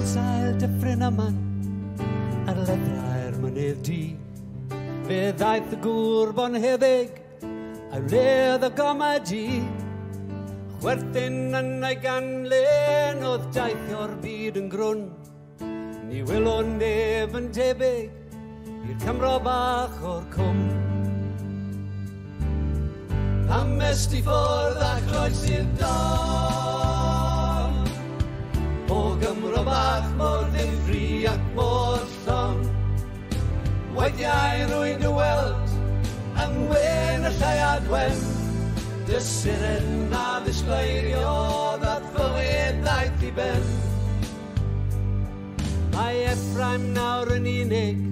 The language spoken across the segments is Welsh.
Ar sail dyffryn aman Ar lyfrau'r mynydd di Fe ddaeth y gŵr bo'n heddig A wledd y di. Chwerthyn yn ei ganlen Oedd daeth o'r byd yn grwn Ni wylo nef yn debyg I'r Cymro bach o'r cwm Am est i ffwrdd a chroes i'r dod. bri ac môr llon. Weidiau rwy'n dy weld, yng ngwyn y llai adwen, dy siren a ddisgleirion a fywyd ddaeth i ben. Mae Efraim nawr yn unig,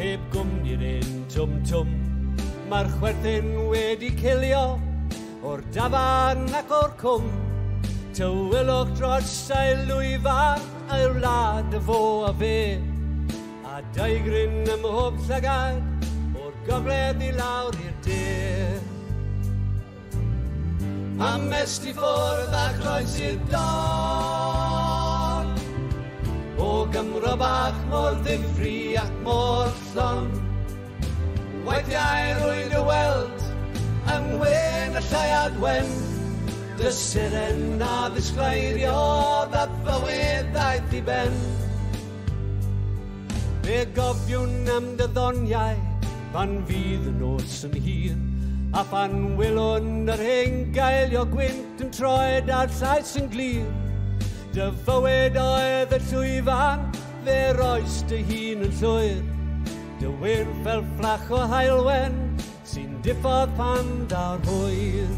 heb gwmni'r un twm-twm. Mae'r chwerthyn wedi cilio, o'r dafan ac o'r cwm. Tywylwch drod sail lwyfan a'r wlad y fo a fe A daigryn ym mhob llygad o'r gogledd i lawr i'r de A mest i ffwrdd a chroes i'r don O Gymro bach mor ddifri ac mor llon Waithiau rwy'n y weld yng ngwen y llaiad wen Dy siren a ddisgleiriodd a fywyd ddaeth i ben Fe gofiwn am dyddoniau pan fydd y nos yn hir A phan wylwn yr hen gaelio gwynt yn troed a'r llais yn glir Dy fywyd oedd y llwyfan fe roes dy hun yn llwyr Dy wyr fel fflach o hailwen sy'n diffodd pan ddaw'r hwyr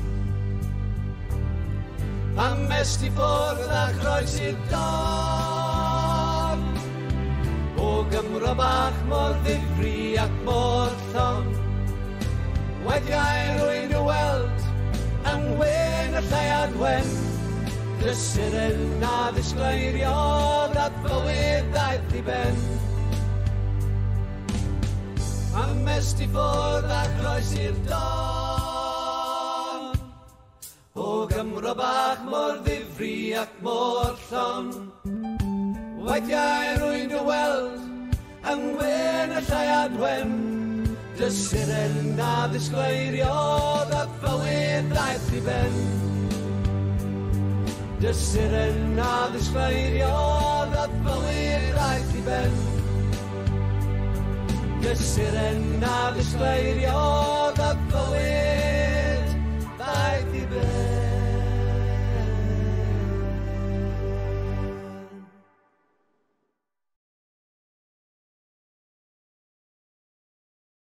Am est i ffwrdd a chroes i'r dor. O Gymro bach mor ddifri ac mor llon Wediau rwy'n y weld yn wen y llai adwen yn na ddisgleirion at fywyd ddaeth i ben Am est i ffwrdd a chroes i'r dor. Cymro bach mor ddifri ac mor llon. Weithiau rwy'n dy weld yng ngwen y llai adwen, dy siren na ddisgleirio a fywyd ddaeth i ben. Dy siren na ddisgleirio a fywyd ddaeth i ben. Dy siren na ddisgleirio a fywyd